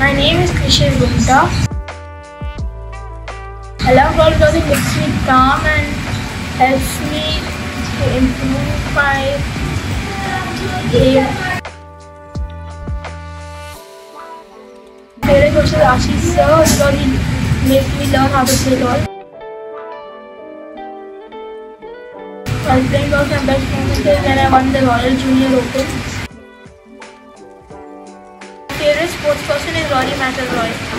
My name is Krishiv Rungta. I love roller it makes me calm and helps me to improve my game. Favorite coach is Ashish sir because he makes me learn how to play golf. While playing golf, my best is when I won the Royal Junior Open. Sports person is Rory McIlroy.